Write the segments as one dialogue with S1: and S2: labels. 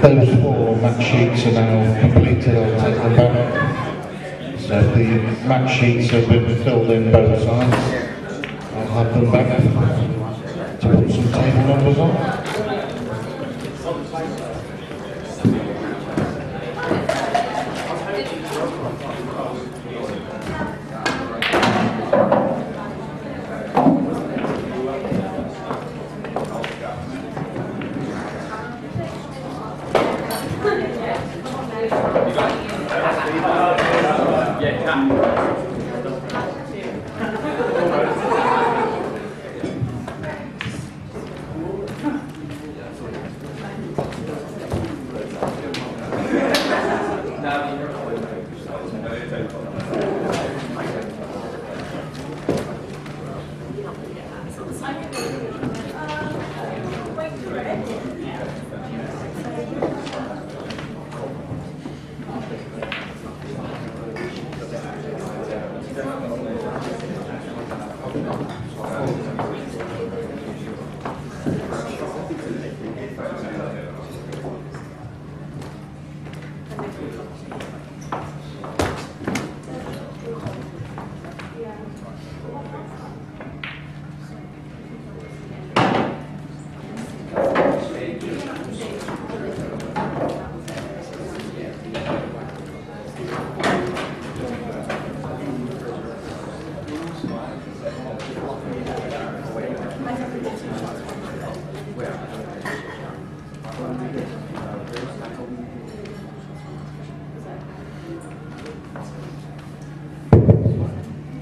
S1: those four match sheets are now completed on that Bank. So the match sheets have been filled in both sides. I'll have them back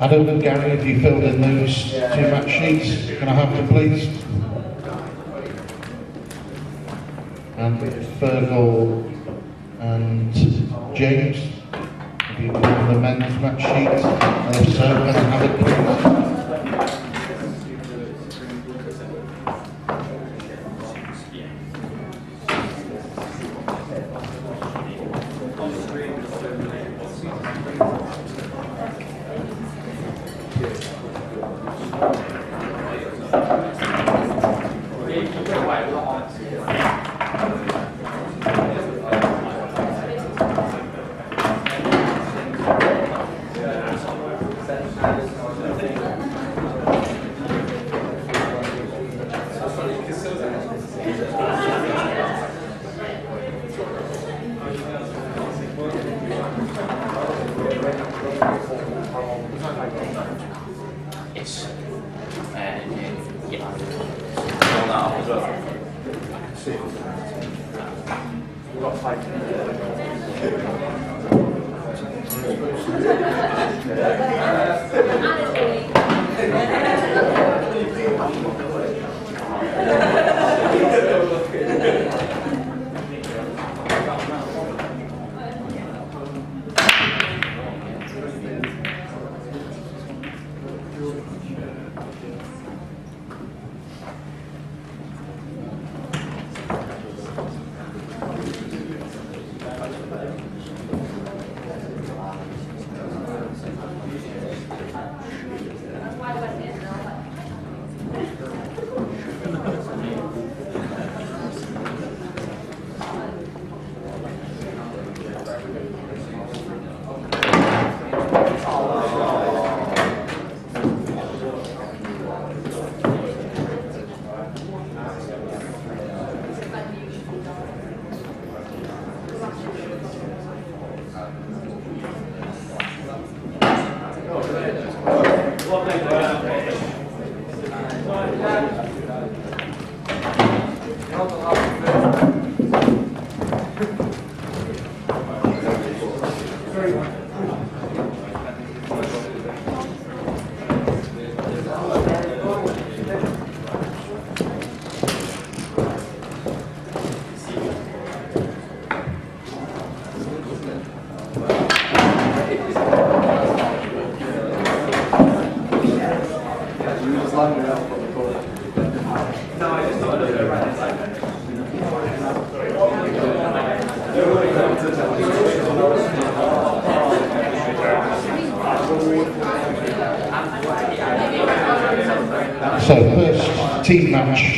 S1: Adam and Gary, have you filled in those two match sheets? Can I have them, please? And Fergal and James, have you done the men's match sheet? And if so,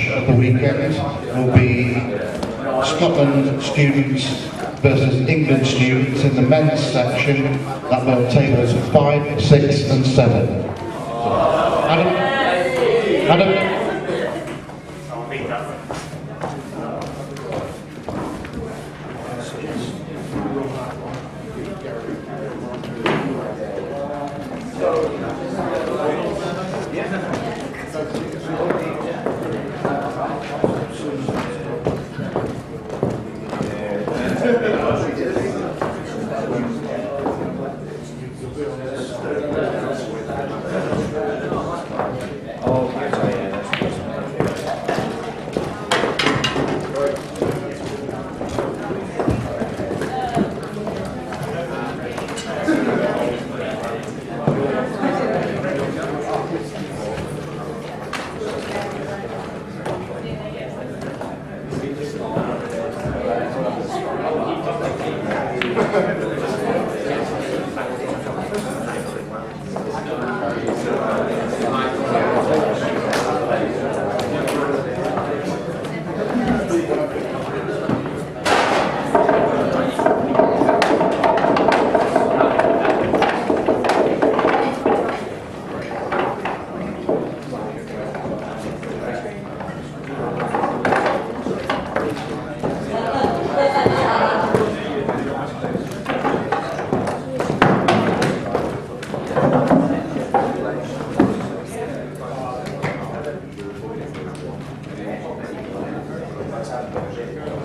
S1: of the weekend will be Scotland students versus England students in the men's section that will tables five, six and seven. Adam? Adam?
S2: pasar.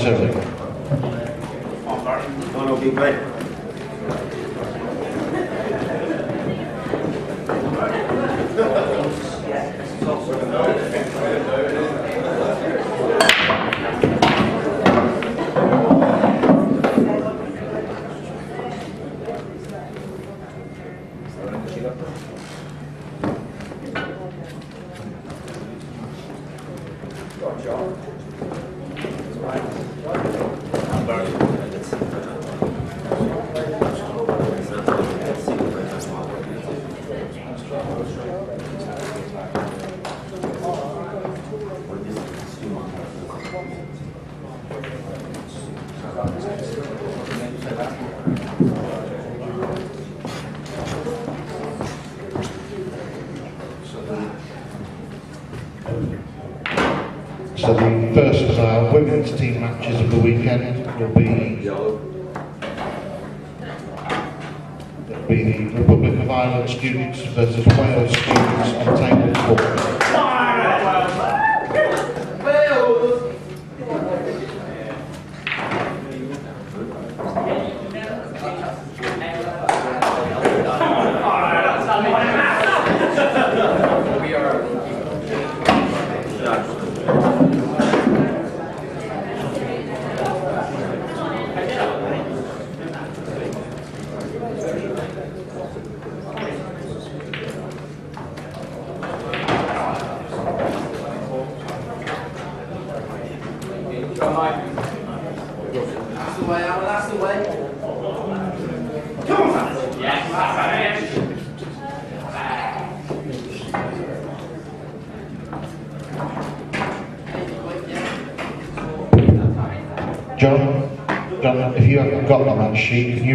S2: Chairman. Come on, Big
S1: Bang. versus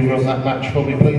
S1: winner of that match probably, please?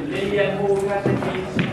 S3: Äntligen vågar det
S2: finns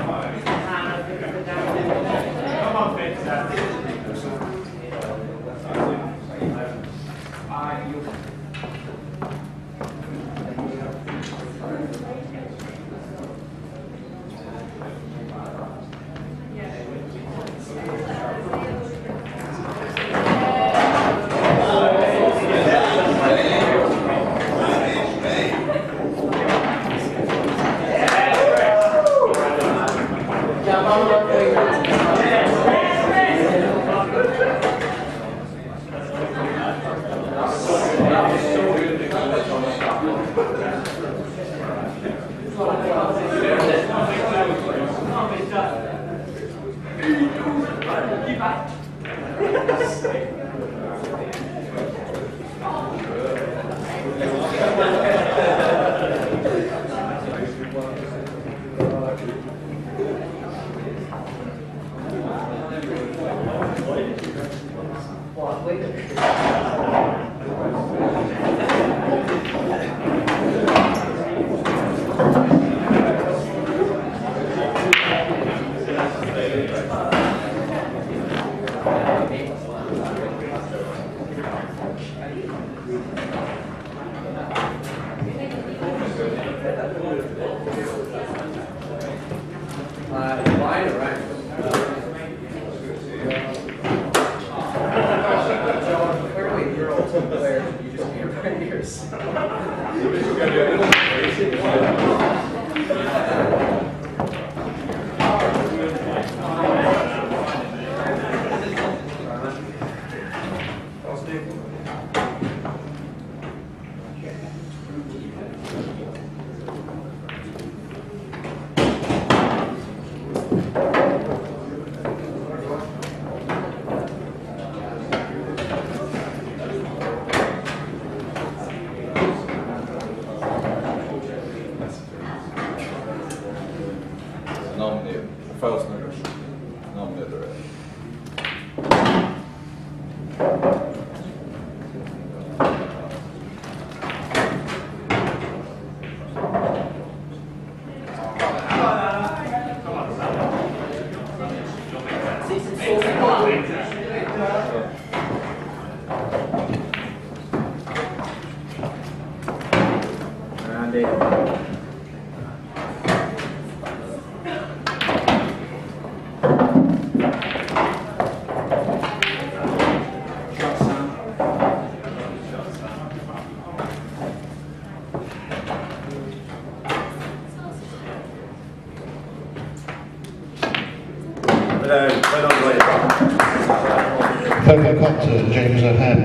S2: Cotter, James please.